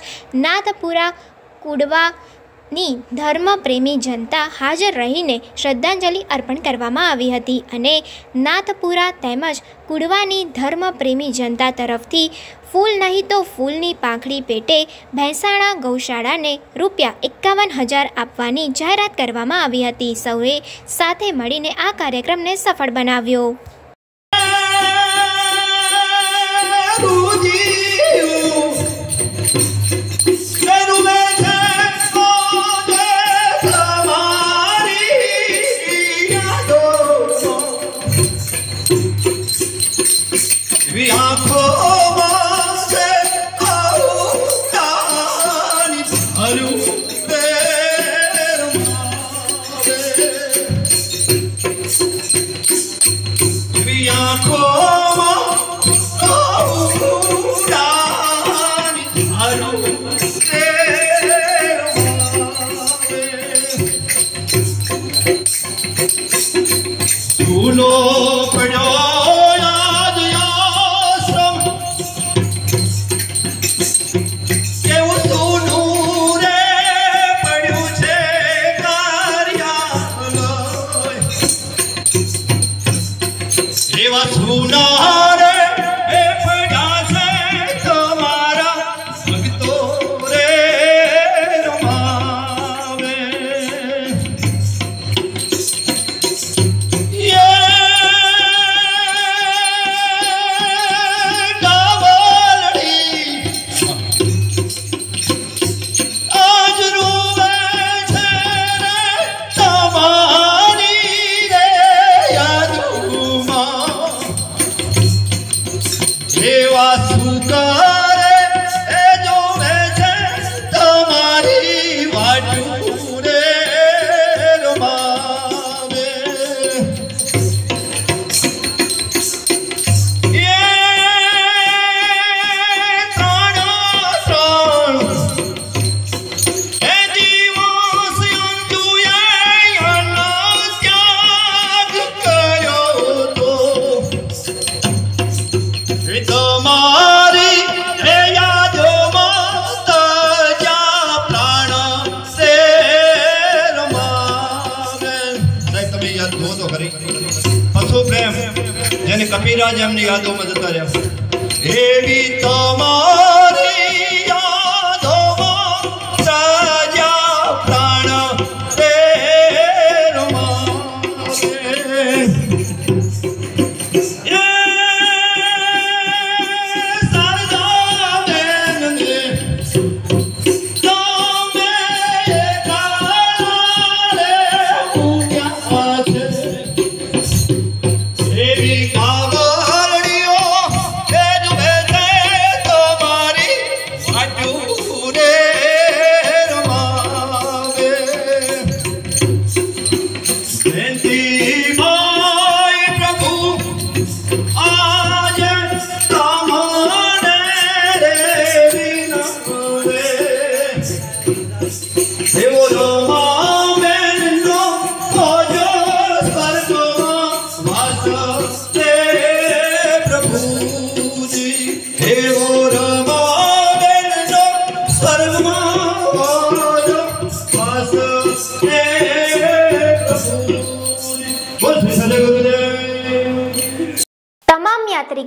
નાથપુરા કુડવા ની ધર્મપ્રેમી જનતા હાજર રહીને શ્રદ્ધાંજલિ અર્પણ કરવામાં આવી હતી અને નાથપુરા તેમજ કુડવાની ધર્મપ્રેમી જનતા તરફથી ફૂલ નહીં તો ફૂલની પાંખડી પેટે ભેંસાણા ગૌશાળાને રૂપિયા એકાવન હજાર આપવાની જાહેરાત કરવામાં આવી હતી. સૌએ સાથે મળીને આ કાર્યક્રમને સફળ બનાવ્યો. Sri ভাই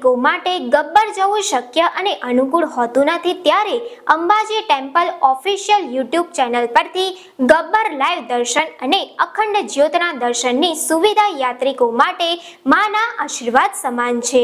યાત્રિકો માટે જવું શક્ય અને અનુકૂળ હોતું નથી ત્યારે Ambaji temple official YouTube channel પરથી ગબ્બર લાઈવ દર્શન અને અખંડ જ્યોતના દર્શનની સુવિધા યાત્રિકો માટે માના આશીર્વાદ સમાન છે.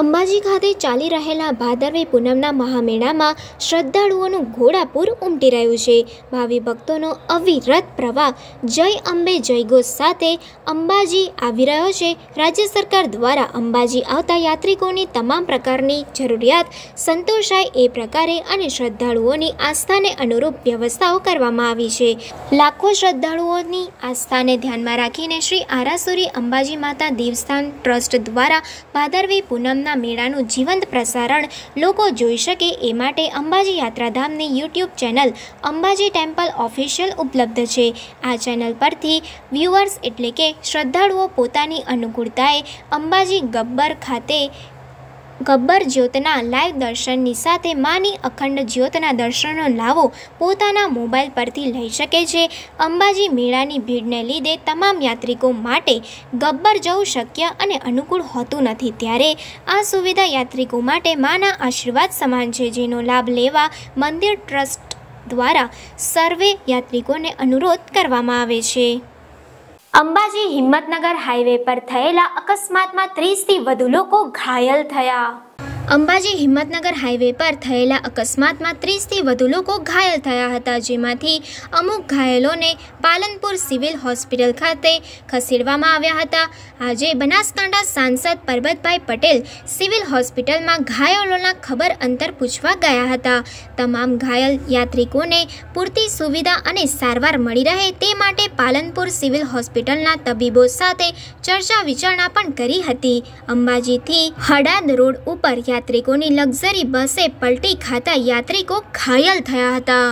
અંબાજી ખાતે ચાલી રહેલા ભાદરવી પૂનમના મહામેળામાં શ્રદ્ધાળુઓનું ઘોડાપૂર ઉમટી રહ્યું છે. ભાવિ ભક્તોનો અવિરત પ્રવાહ જય અંબે જયઘોષ સાથે અંબાજી આવી રહ્યો છે. રાજ્ય સરકાર દ્વારા અંબાજી આવતા યાત્રિકોની તમામ પ્રકારની જરૂરિયાત, સંતોષાય એ પ્રકારે અને શ્રદ્ધાળુઓની આસ્થાને અનુરૂપ વ્યવસ્થાઓ કરવામાં આવી છે. લાખો શ્રદ્ધાળુઓની આસ્થાને ધ્યાનમાં રાખીને શ્રી આરાસુરી અંબાજી માતા દેવસ્થાન ટ્રસ્ટ દ્વારા ભાદરવી પૂનમના મેળાનું જીવંત પ્રસારણ લોકો જોઈ શકે એ માટે Ambaji યાત્રાધામની YouTube channel Ambaji temple official ઉપલબ્ધ છે. આ ચેનલ પરથી વ્યુઅર્સ એટલે કે શ્રદ્ધાળુઓ પોતાની અનુકૂળતાએ અંબાજી ગબ્બર ખાતે ગબ્બર જ્યોતના લાઈવ દર્શનની સાથે માની અખંડ જ્યોતના દર્શનનો લાવો પોતાના મોબાઈલ પરથી લઈ શકે છે. અંબાજી મેળાની ભીડને લીધે તમામ યાત્રિકો માટે ગબ્બર જવું શક્ય અને અનુકૂળ હોતું નથી. ત્યારે આ સુવિધા યાત્રિકો માટે માના આશીર્વાદ સમાન છે. જેનો લાભ લેવા મંદિર ટ્રસ્ટ દ્વારા સર્વે યાત્રિકોને અનુરોધ કરવામાં આવે છે. અંબાજી હિંમતનગર હાઈવે પર થયેલા અકસ્માતમાં ત્રીસથી વધુ લોકો ઘાયલ થયા. અંબાજી હિંમતનગર હાઈવે પર થયેલા અકસ્માતમાં ત્રીસથી વધુ લોકો ઘાયલ થયા હતા, જેમાંથી અમુક ઘાયલોને પાલનપુર સિવિલ હોસ્પિટલ ખાતે ખસેડવામાં આવ્યા હતા. આજે બનાસકાંઠા સાંસદ પરબતભાઈ પટેલ સિવિલ હોસ્પિટલમાં ઘાયલોના ખબર અંતર પૂછવા ગયા હતા. તમામ ઘાયલ યાત્રિકોને પૂરતી સુવિધા અને સારવાર મળી રહે તે માટે પાલનપુર સિવિલ હોસ્પિટલના તબીબો સાથે ચર્ચા વિચારણા પણ કરી હતી. અંબાજીથી હડાદ રોડ ઉપર યાત્રિકોની લક્ઝરી બસે પલટી ખાતા યાત્રિકો ઘાયલ થયા હતા.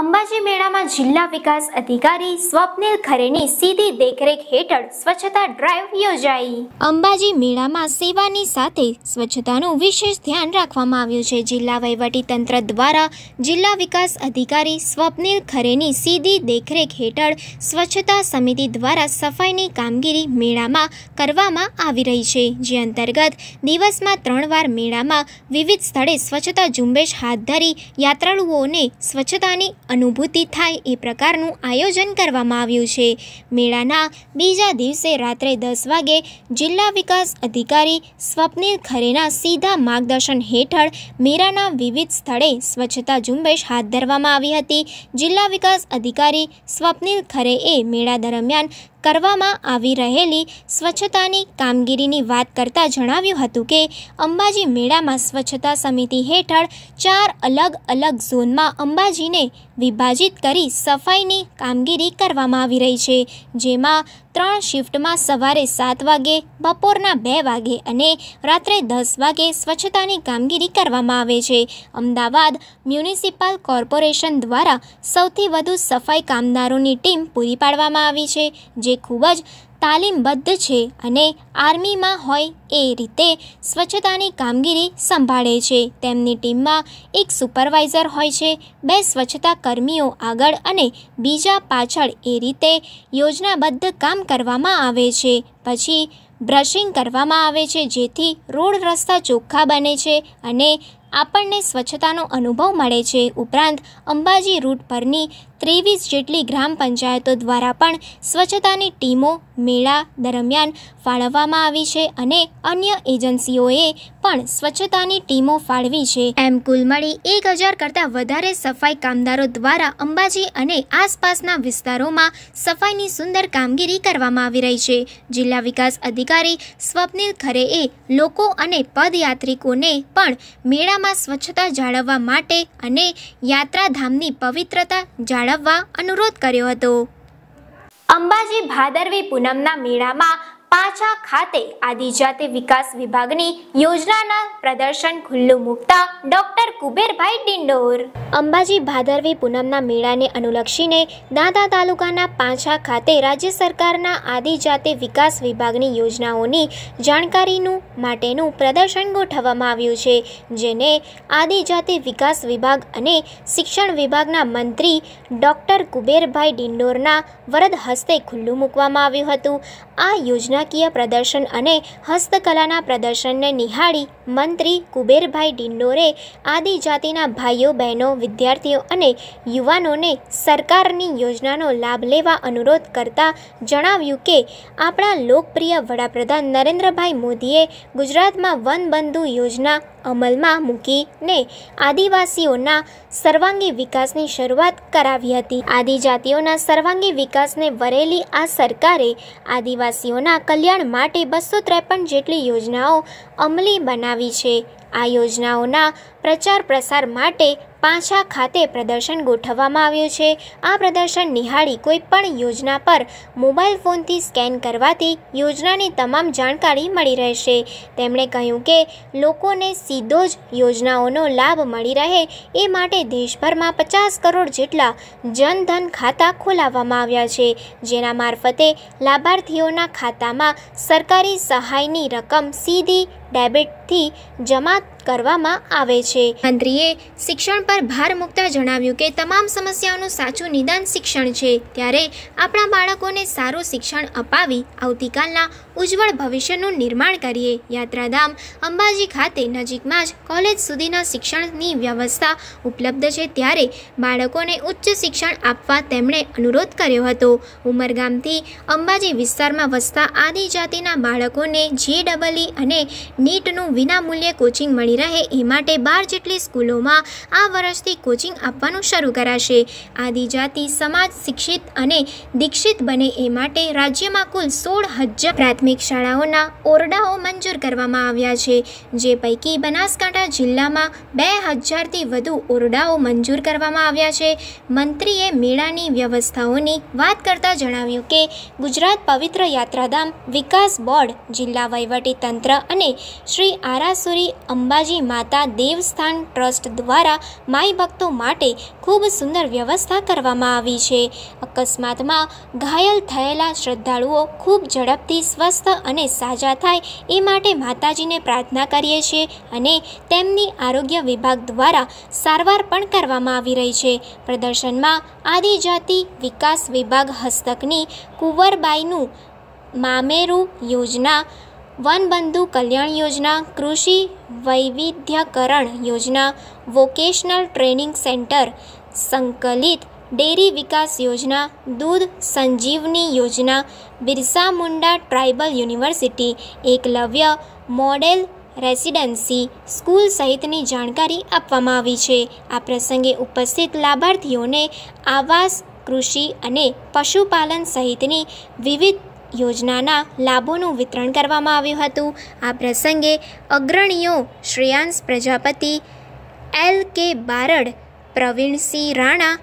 અંબાજી મેળામાં જિલ્લા વિકાસ અધિકારી સ્વપ્નિલ ખરેની સીધી દેખરેખ હેઠળ સ્વચ્છતા ડ્રાઈવ યોજાઈ. અંબાજી મેળામાં સેવાની સાથે સ્વચ્છતાનું વિશેષ ધ્યાન રાખવામાં આવ્યું છે. જિલ્લા વહીવટી તંત્ર દ્વારા જિલ્લા વિકાસ અધિકારી સ્વપ્નિલ ખરેની સીધી દેખરેખ હેઠળ સ્વચ્છતા સમિતિ દ્વારા સફાઈની કામગીરી મેળામાં કરવામાં આવી રહી છે. જે અંતર્ગત દિવસમાં ત્રણ વાર મેળામાં વિવિધ સ્થળે સ્વચ્છતા ઝુંબેશ હાથ ધરી યાત્રાળુઓને સ્વચ્છતાની અનુભૂતિ થાય એ પ્રકારનું આયોજન કરવામાં આવ્યું છે. મેળાના બીજા દિવસે રાત્રે દસ વાગે જિલ્લા વિકાસ અધિકારી સ્વપ્નિલ ખરેના સીધા માર્ગદર્શન હેઠળ મેળાના વિવિધ સ્થળે સ્વચ્છતા ઝુંબેશ હાથ ધરવામાં આવી હતી. જિલ્લા વિકાસ અધિકારી સ્વપ્નિલ ખરેએ મેળા દરમિયાન કરવામાં આવી રહેલી સ્વચ્છતાની કામગીરીની વાત કરતાં જણાવ્યું હતું કે, અંબાજી મેળામાં સ્વચ્છતા સમિતિ હેઠળ ચાર અલગ અલગ ઝોનમાં અંબાજીને વિભાજિત કરી સફાઈની કામગીરી કરવામાં આવી રહી છે. જેમાં ત્રણ શિફ્ટમાં સવારે સાત વાગે, બપોરના બે વાગે અને રાત્રે દસ વાગે સ્વચ્છતાની કામગીરી કરવામાં આવે છે. અમદાવાદ મ્યુનિસિપલ કોર્પોરેશન દ્વારા સૌથી વધુ સફાઈ કામદારોની ટીમ પૂરી પાડવામાં આવી છે જે ખૂબ જ તાલીમબદ્ધ છે અને આર્મીમાં હોય એ રીતે સ્વચ્છતાની કામગીરી સંભાળે છે. તેમની ટીમમાં એક સુપરવાઇઝર હોય છે, બે સ્વચ્છતા કર્મીઓ આગળ અને બીજા પાછળ એ રીતે યોજનાબદ્ધ કામ કરવામાં આવે છે. પછી બ્રશિંગ કરવામાં આવે છે, જેથી રોડ રસ્તા ચોખ્ખા બને છે અને આપણને સ્વચ્છતાનો અનુભવ મળે છે. ઉપરાંત અંબાજી રૂટ પરની ત્રેવીસ જેટલી ગ્રામ પંચાયતો દ્વારા પણ સ્વચ્છતાની ટીમો મેળા દરમિયાન ફાળવવામાં આવી છે અને અન્ય એજન્સીઓએ પણ સ્વચ્છતાની ટીમો ફાળવી છે. એમ કુલ મળી એક હજાર કરતાં વધારે સફાઈ કામદારો દ્વારા અંબાજી અને આસપાસના વિસ્તારોમાં સફાઈની સુંદર કામગીરી કરવામાં આવી રહી છે. જિલ્લા વિકાસ અધિકારી સ્વપ્નિલ ખરેએ લોકો અને પદયાત્રિકોને પણ મેળામાં સ્વચ્છતા જાળવવા માટે અને યાત્રાધામની પવિત્રતા જાળવવા અનુરોધ કર્યો હતો. અંબાજી ભાદરવી પૂનમના મેળામાં પાછા ખાતે આદિજાતિ વિકાસ વિભાગની યોજનાના પ્રદર્શન ખુલ્લું મૂકતા ડોક્ટર કુબેરભાઈ ડિંડોર. અંબાજી ભાદરવી પૂનમના મેળાને અનુલક્ષીને દાદા તાલુકાના પાંછા ખાતે રાજ્ય સરકારના આદિજાતિ વિકાસ વિભાગની યોજનાઓની જાણકારીનું માટેનું પ્રદર્શન ગોઠવવામાં આવ્યું છે, જેને આદિજાતિ વિકાસ વિભાગ અને શિક્ષણ વિભાગના મંત્રી ડોક્ટર કુબેરભાઈ ડિંડોરના વરદ હસ્તે ખુલ્લું મૂકવામાં આવ્યું હતું. આ યોજનાકીય પ્રદર્શન અને હસ્તકલાના પ્રદર્શનને નિહાળી મંત્રી કુબેરભાઈ ડિંડોરે આદિજાતિના ભાઈઓ, બહેનો, વિદ્યાર્થીઓ અને યુવાનોને સરકારની યોજનાનો લાભ લેવા અનુરોધ કરતા જણાવ્યું કે, આપણા લોકપ્રિય વડાપ્રધાન નરેન્દ્રભાઈ મોદીએ ગુજરાતમાં વનબંધુ યોજના અમલમાં મૂકીને આદિવાસીઓના સર્વાંગી વિકાસની શરૂઆત કરાવી હતી. આદિજાતિઓના સર્વાંગી વિકાસને વરેલી આ સરકારે આદિવાસીઓના કલ્યાણ માટે બસો ત્રેપન જેટલી યોજનાઓ અમલી બનાવી છે. આ યોજનાઓના પ્રચાર પ્રસાર માટે પાંછા ખાતે પ્રદર્શન ગોઠવવામાં આવ્યું છે. આ પ્રદર્શન નિહાળી કોઈ પણ યોજના પર મોબાઈલ ફોનથી સ્કેન કરવાથી યોજનાની તમામ જાણકારી મળી રહેશે. તેમણે કહ્યું કે લોકોને સીધો જ યોજનાઓનો લાભ મળી રહે એ માટે દેશભરમાં પચાસ કરોડ જેટલા જનધન ખાતા ખોલાવવામાં આવ્યા છે, જેના મારફતે લાભાર્થીઓના ખાતામાં સરકારી સહાયની રકમ સીધી ડેબિટથી જમા કરવામાં આવે છે. મંત્રીએ શિક્ષણ પર ભાર મૂકતા જણાવ્યું કે તમામ સમસ્યાઓનું સાચું નિદાન શિક્ષણ છે. ત્યારે આપણા બાળકોને સારું શિક્ષણ અપાવી આવતીકાલના ઉજ્જવળ ભવિષ્યનું નિર્માણ કરીએ. યાત્રાધામ અંબાજી ખાતે નજીકમાં જ કોલેજ સુધીના શિક્ષણની વ્યવસ્થા ઉપલબ્ધ છે. ત્યારે બાળકોને ઉચ્ચ શિક્ષણ આપવા તેમણે અનુરોધ કર્યો હતો. ઉમરગામથી અંબાજી વિસ્તારમાં વસતા આદિજાતિના બાળકોને જેડબલઈ અને નીટનું વિનામૂલ્યે કોચિંગ મળી રહે એ માટે બાર જેટલી સ્કૂલોમાં આ વર્ષથી કોચિંગ આપવાનું શરૂ કરાશે. આદિજાતિ સમાજ શિક્ષિત અને દીક્ષિત બને એ માટે રાજ્યમાં કુલ સોળ હજાર પ્રાથમિક શાળાઓના ઓરડાઓ મંજૂર કરવામાં આવ્યા છે. જે પૈકી બનાસકાંઠા જિલ્લામાં બે હજારથી વધુ ઓરડાઓ મંજૂર કરવામાં આવ્યા છે. મંત્રીએ મેળાની વ્યવસ્થાઓની વાત કરતા જણાવ્યું કે, ગુજરાત પવિત્ર યાત્રાધામ વિકાસ બોર્ડ, જિલ્લા વહીવટી તંત્ર અને શ્રી આરાસુરી અંબાજી માતા દેવસ્થાન ટ્રસ્ટ દ્વારા માઈ ભક્તો માટે ખૂબ સુંદર વ્યવસ્થા કરવામાં આવી છે. અકસ્માતમાં ઘાયલ થયેલા શ્રદ્ધાળુઓ ખૂબ ઝડપથી સ્વસ્થ અને સાજા થાય એ માટે માતાજીને પ્રાર્થના કરીએ છીએ અને તેમની આરોગ્ય વિભાગ દ્વારા સારવાર પણ કરવામાં આવી રહી છે. પ્રદર્શનમાં આદિજાતિ વિકાસ વિભાગ હસ્તકની કુંવરબાઈનું મામેરું યોજના વનબંધુ કલ્યાણ યોજના, કૃષિ વૈવિધ્યકરણ યોજના, વોકેશનલ ટ્રેનિંગ સેન્ટર, સંકલિત ડેરી વિકાસ યોજના, દૂધ સંજીવની યોજના, Birsa Munda tribal university, Eklavya model residency, school સહિતની જાણકારી આપવામાં આવી છે. આ પ્રસંગે ઉપસ્થિત લાભાર્થીઓને આવાસ, કૃષિ અને પશુપાલન સહિતની વિવિધ યોજનાના લાભોનું વિતરણ કરવામાં આવ્યું હતું. આ પ્રસંગે અગ્રણીઓ Shreyansh Prajapati, L K Barad, Pravinsinh Rana,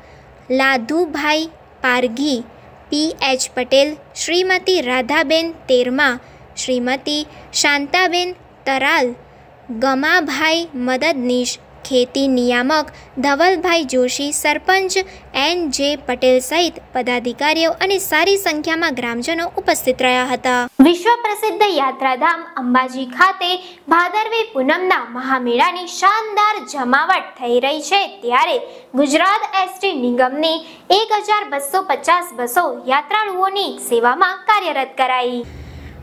Ladhubhai Parghi, P H Patel, Shrimati Radhaben Terma, Shrimati Shantaben Taral, Gamabhai મદદનીશ ખેતી નિયામક ધવલભાઈ જોશી, સરપંચ એન જે પટેલ સહિત પદાધિકારીઓ અને સારી સંખ્યામાં ગ્રામજનો ઉપસ્થિત રહ્યા હતા. વિશ્વ પ્રસિદ્ધ યાત્રાધામ અંબાજી ખાતે ભાદરવી પૂનમના મહામેળાની શાનદાર જમાવટ થઈ રહી છે. ત્યારે ગુજરાત એસટી નિગમની એક હજાર બસો પચાસ બસો યાત્રાળુઓની સેવામાં કાર્યરત કરાઈ.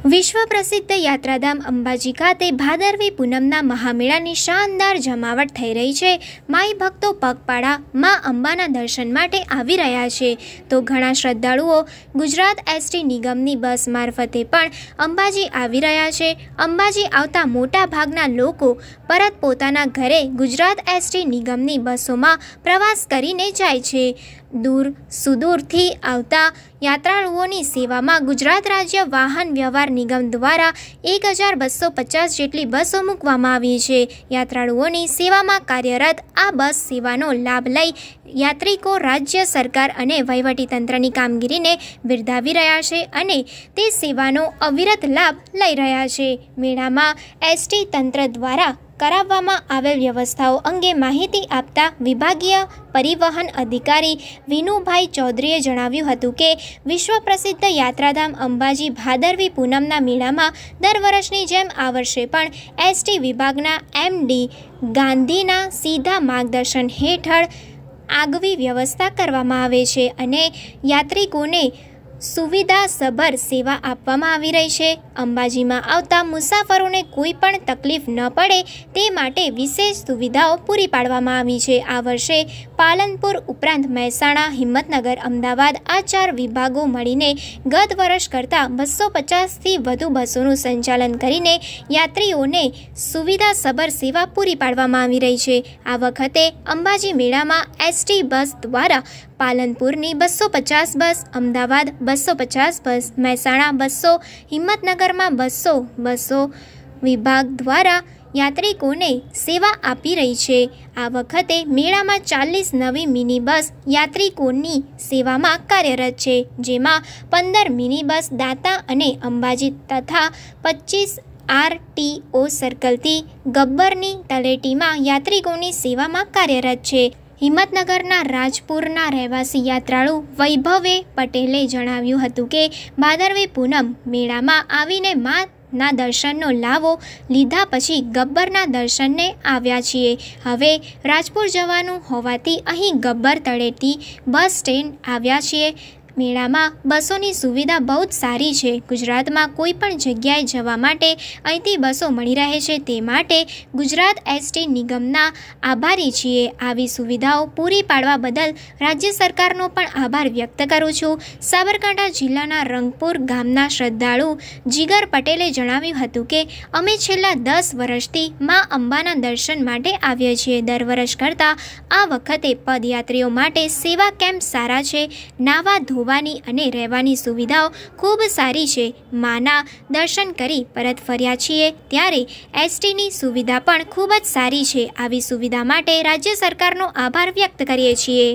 વિશ્વ પ્રસિદ્ધ યાત્રાધામ અંબાજી ખાતે ભાદરવી પૂનમના મહામેળાની શાનદાર જમાવટ થઈ રહી છે. માઈ ભક્તો પગપાળા મા અંબાના દર્શન માટે આવી રહ્યા છે. તો ઘણા શ્રદ્ધાળુઓ ગુજરાત એસટી નિગમની બસ મારફતે પણ અંબાજી આવી રહ્યા છે. અંબાજી આવતા મોટા ભાગના લોકો પરત પોતાના ઘરે ગુજરાત એસટી નિગમની બસોમાં પ્રવાસ કરીને જાય છે. દૂર સુદૂરથી આવતા યાત્રાળુઓની સેવામાં ગુજરાત રાજ્ય વાહન વ્યવહાર નિગમ દ્વારા એક હજાર બસો પચાસ જેટલી બસો મૂકવામાં આવી છે. યાત્રાળુઓની સેવામાં કાર્યરત આ બસ સેવાનો લાભ લઈ યાત્રિકો રાજ્ય સરકાર અને વહીવટીતંત્રની કામગીરીને બિરદાવી રહ્યા છે અને તે સેવાનો અવિરત લાભ લઈ રહ્યા છે. મેળામાં એસટી તંત્ર દ્વારા કરાવવામાં આવેલ વ્યવસ્થાઓ અંગે માહિતી આપતા વિભાગીય પરિવહન અધિકારી વિનુભાઈ ચૌધરીએ જણાવ્યું હતું કે વિશ્વ પ્રસિદ્ધ યાત્રાધામ અંબાજી ભાદરવી પૂનમના મેળામાં દર વર્ષની જેમ આ વર્ષે પણ એસટી વિભાગના એમડી ગાંધીના સીધા માર્ગદર્શન હેઠળ આગવી વ્યવસ્થા કરવામાં આવે છે અને યાત્રિકોને સુવિધાસભર સેવા આપવામાં આવી રહી છે. અંબાજીમાં આવતા મુસાફરોને કોઈ પણ તકલીફ ન પડે તે માટે વિશેષ સુવિધાઓ પૂરી પાડવામાં આવી છે. આ વર્ષે પાલનપુર ઉપરાંત મહેસાણા, હિંમતનગર, અમદાવાદ આ ચાર વિભાગો મળીને ગત વર્ષ કરતાં બસો પચાસથી વધુ બસોનું સંચાલન કરીને યાત્રીઓને સુવિધાસભર સેવા પૂરી પાડવામાં આવી રહી છે. આ વખતે અંબાજી મેળામાં એસટી બસ દ્વારા પાલનપુરની બસો પચાસ બસ, અમદાવાદ બસો પચાસ બસ, મહેસાણા બસો, હિંમતનગરમાં બસો બસો વિભાગ દ્વારા યાત્રિકોને સેવા આપી રહી છે. આ વખતે મેળામાં ચાલીસ નવી મિની બસ યાત્રિકોની સેવામાં કાર્યરત છે, જેમાં પંદર મિની બસ દાતા અને અંબાજી તથા પચીસ આરટીઓ સર્કલથી ગબ્બરની તલેટીમાં યાત્રિકોની સેવામાં કાર્યરત છે. હિંમતનગરના રાજપુરના રહેવાસી યાત્રાળુ વૈભવે પટેલે જણાવ્યું હતું કે ભાદરવી પૂનમ મેળામાં આવીને માના દર્શનનો લાવો લીધા પછી ગબ્બરના દર્શનને આવ્યા છીએ. હવે રાજપુર જવાનું હોવાથી અહીં ગબ્બર તળેટી બસ સ્ટેન્ડ આવ્યા છીએ. મેળામાં બસોની સુવિધા બહુ જ સારી છે. ગુજરાતમાં કોઈ પણ જગ્યાએ જવા માટે અહીંથી બસો મળી રહે છે તે માટે ગુજરાત એસટી નિગમના આભારી છીએ. આવી સુવિધાઓ પૂરી પાડવા બદલ રાજ્ય સરકારનો પણ આભાર વ્યક્ત કરું છું. સાબરકાંઠા જિલ્લાના રંગપુર ગામના શ્રદ્ધાળુ જીગર પટેલે જણાવ્યું હતું કે, અમે છેલ્લા દસ વર્ષથી મા અંબાના દર્શન માટે આવ્યા છીએ. દર વર્ષ કરતાં આ વખતે પદયાત્રીઓ માટે સેવા કેમ્પ સારા છે. નાવા ધોવાની અને રહેવાની સુવિધાઓ ખૂબ સારી છે. માના દર્શન કરી પરત ફર્યા છીએ ત્યારે એસટીની સુવિધા પણ ખૂબ જ સારી છે. આવી સુવિધા માટે રાજ્ય સરકારનો આભાર વ્યક્ત કરીએ છીએ.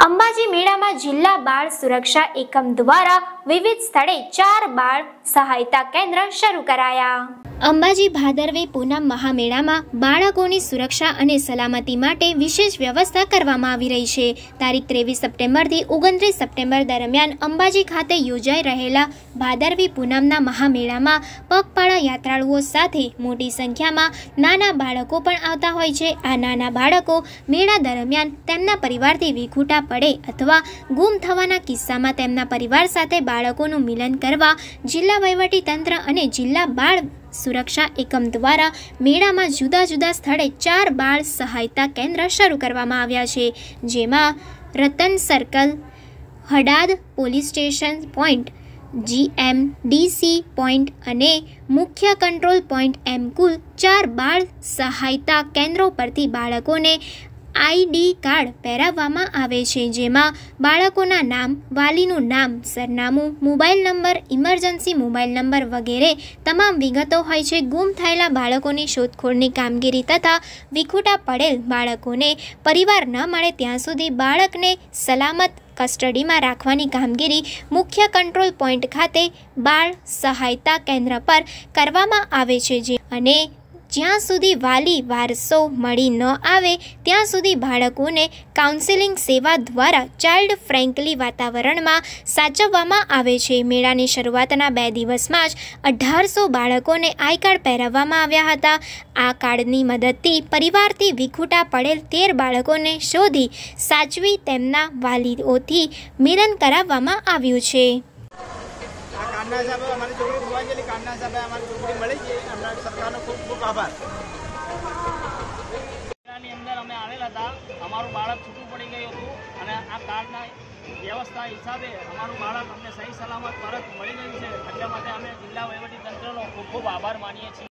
અંબાજી મેળામાં જિલ્લા બાળ સુરક્ષા એકમ દ્વારા વિવિધ સ્થળે ચાર બાળ સહાયતા કેન્દ્ર શરૂ કરાયા. અંબાજી ભાદરવે પૂનમ મહામેળામાં બાળકોની સુરક્ષા અને સલામતી માટે વિશેષ વ્યવસ્થા કરવામાં આવી રહી છે. તારીખ ત્રેવીસ સપ્ટેમ્બરથી ઓગણત્રીસ સપ્ટેમ્બર દરમિયાન અંબાજી ખાતે યોજાઈ રહેલા ભાદરવી પૂનમના મહામેળામાં પગપાળા યાત્રાળુઓ સાથે મોટી સંખ્યામાં નાના બાળકો પણ આવતા હોય છે. આ નાના બાળકો મેળા દરમિયાન તેમના પરિવારથી વિખૂટા પડે અથવા ગુમ થવાના કિસ્સામાં તેમના પરિવાર સાથે બાળકોનું મિલન કરવા જિલ્લા વહીવટી તંત્ર અને જિલ્લા બાળ સુરક્ષા એકમ દ્વારા મેળામાં જુદા જુદા સ્થળે ચાર બાળ સહાયતા કેન્દ્ર શરૂ કરવામાં આવ્યા છે, જેમાં Ratan circle, Hadad police station point, GMDC point અને મુખ્ય કંટ્રોલ પોઈન્ટ એમ કુલ ચાર બાળ સહાયતા કેન્દ્રો પરથી બાળકોને આઈડી કાર્ડ પહેરાવવામાં આવે છે, જેમાં બાળકોના નામ, વાલીનું નામ, સરનામું, mobile number, emergency mobile number વગેરે તમામ વિગતો હોય છે. ગુમ થયેલા બાળકોની શોધખોળની કામગીરી તથા વિખૂટા પડેલ બાળકોને પરિવાર ન મળે ત્યાં સુધી બાળકને સલામત કસ્ટડીમાં રાખવાની કામગીરી મુખ્ય કંટ્રોલ પોઈન્ટ ખાતે બાળ સહાયતા કેન્દ્ર પર કરવામાં આવે છે, જે અને જ્યાં સુધી વાલી વારસો મળી ન આવે, ત્યાં સુધી બાળકોને કાઉન્સેલિંગ સેવા દ્વારા ચાઇલ્ડ ફ્રેન્કલી વાતાવરણમાં સાચવવામાં આવે છે. મેળાની શરૂઆતના બે દિવસમાં જ અઢારસો બાળકોને આઈ કાર્ડ પહેરાવવામાં આવ્યા હતા. આ કાર્ડની મદદથી પરિવારથી વિખૂટા પડેલ તેર બાળકોને શોધી સાચવી તેમના વાલીઓથી મિલન કરાવવામાં આવ્યું છે. આ કાનના સાહેબ, અમારી છોકરી જોવા ગયેલી. કાનના સાહેબ અમારી ખૂબ આભાર અંદર અમે આવેલા હતા. અમારું બાળક છૂટું પડી ગયું હતું અને આ કાર્ડના વ્યવસ્થા હિસાબે અમારું બાળક અમને સહી સલામત પરત મળી ગયું છે. એટલા માટે અમે જિલ્લા વહીવટી તંત્રનો ખૂબ ખૂબ આભાર માનીએ છીએ.